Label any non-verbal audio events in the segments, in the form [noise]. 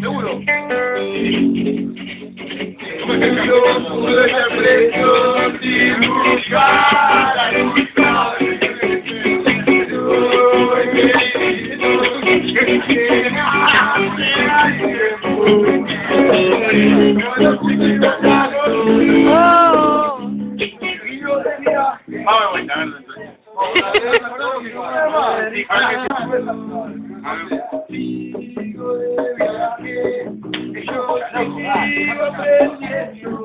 ¿Seguro? Yo pude ser preso sin buscar decía, Vamos vuelta, a verlo entonces. Yo sigo aprendiendo.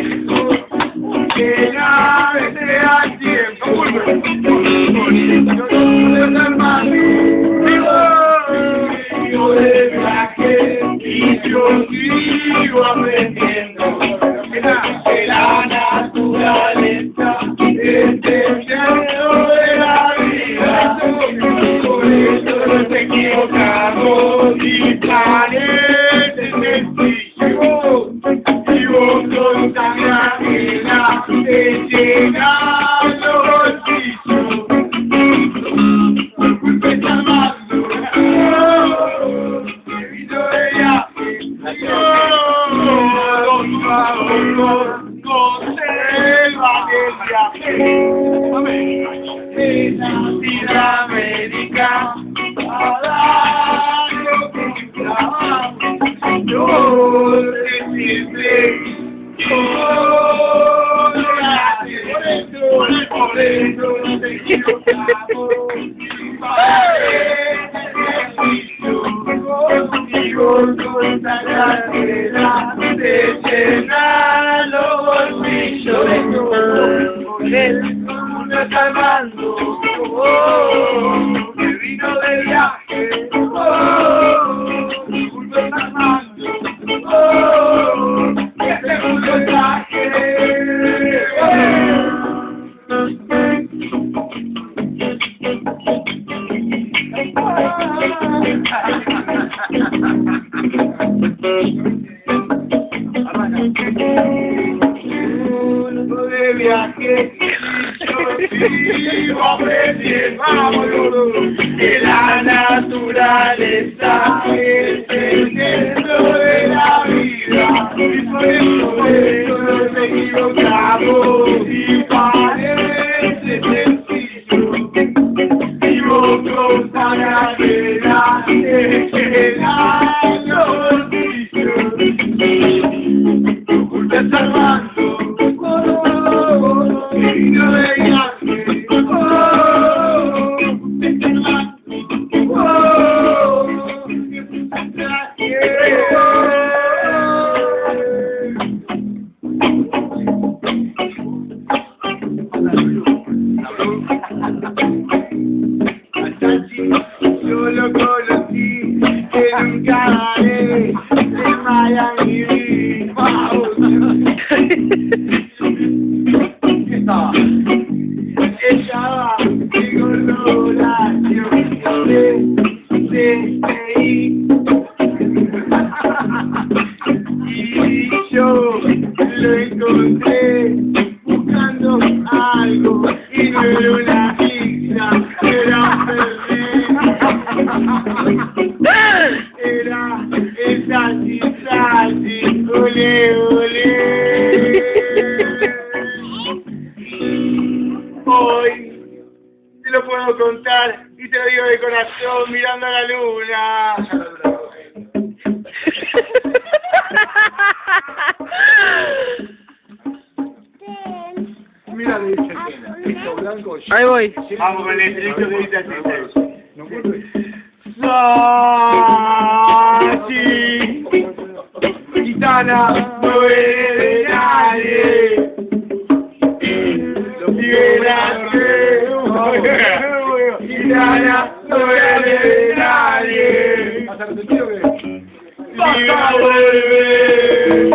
viaje. De Navidad América, a dar lo que trabajo. Yo decirle, oh, gracias, por eso, por eso equivocamos. Contigo me está amando, oh, que vino de viaje, sigo aprendiendo, que la naturaleza es el centro de la vida, y por eso, por eso nos equivocamos, y puedo contar y te lo digo de corazón mirando a la luna. Mira, le dice. Ahí voy. Vamos con el estrellito que dice así. Sachi, gitana, gitana, no eres de nadie. Vas a volver.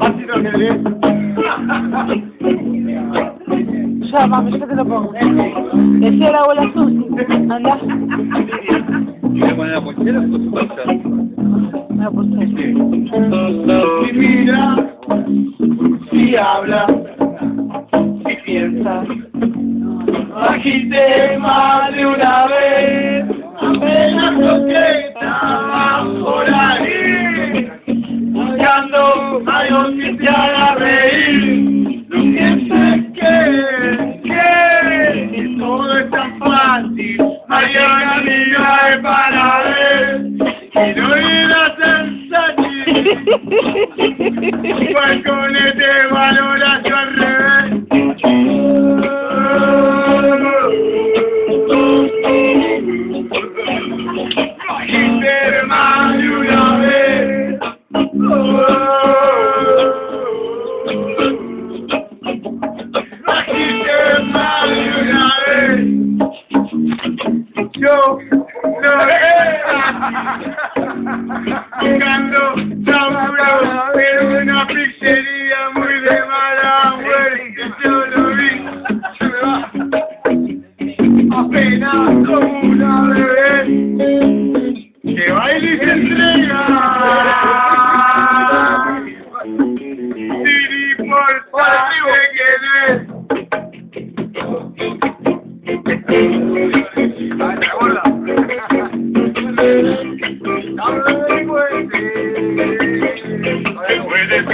Así no querés. Ya, mami, yo te lo pongo. Decía la abuela Susi. Andá. ¿Quiere poner la o? Me la puse. Si mira, si habla, más de una vez, apenas lo que estaba por ahí, buscando algo que te haga reír. No pienses que, que, que todo es tan fácil, mañana mirar para ver, que no irás en balconete valoración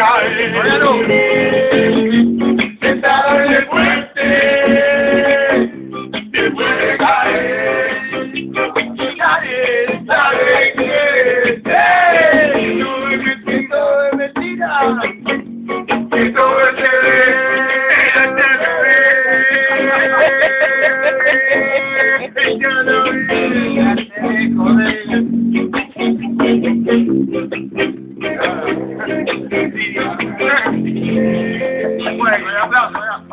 caer, sentado en el puente, no que todo.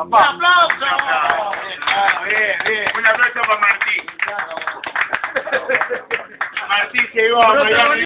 Aplauso, ya. ¡Un aplauso! Bien, bien. Un aplauso para Martín. [laughs] Martín llegó a Miami.